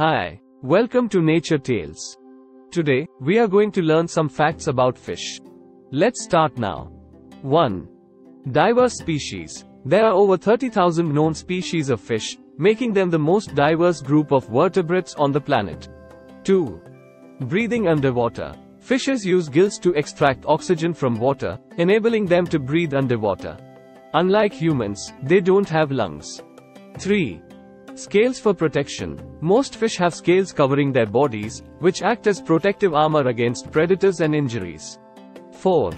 Hi, welcome to Nature Tales. Today, we are going to learn some facts about fish. Let's start now. 1. Diverse species. There are over 30,000 known species of fish, making them the most diverse group of vertebrates on the planet. 2. Breathing underwater. Fishes use gills to extract oxygen from water, enabling them to breathe underwater. Unlike humans, they don't have lungs. 3. Scales for protection. Most fish have scales covering their bodies, which act as protective armor against predators and injuries. 4.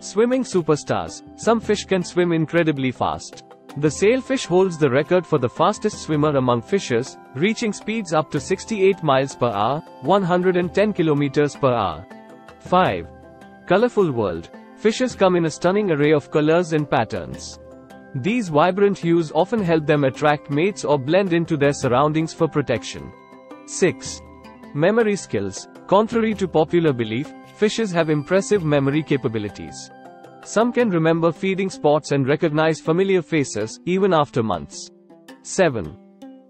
Swimming superstars. Some fish can swim incredibly fast. The sailfish holds the record for the fastest swimmer among fishes, reaching speeds up to 68 miles per hour, 110 kilometers per hour. 5. Colorful world. Fishes come in a stunning array of colors and patterns. These vibrant hues often help them attract mates or blend into their surroundings for protection. 6. Memory skills. Contrary to popular belief, fishes have impressive memory capabilities. Some can remember feeding spots and recognize familiar faces, even after months. 7.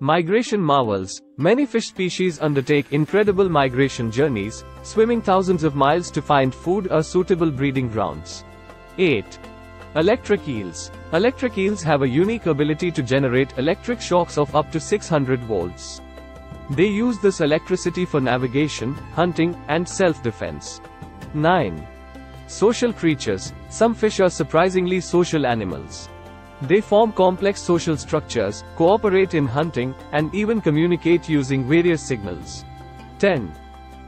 Migration marvels. Many fish species undertake incredible migration journeys, swimming thousands of miles to find food or suitable breeding grounds. 8. Electric eels. Electric eels have a unique ability to generate electric shocks of up to 600 volts. They use this electricity for navigation, hunting, and self-defense. 9. Social creatures. Some fish are surprisingly social animals. They form complex social structures, cooperate in hunting, and even communicate using various signals. 10.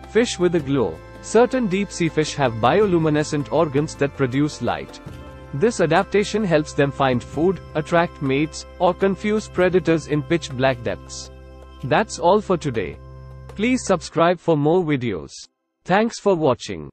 Fish with a glow. Certain deep sea fish have bioluminescent organs that produce light. This adaptation helps them find food, attract mates, or confuse predators in pitch black depths. That's all for today. Please subscribe for more videos. Thanks for watching.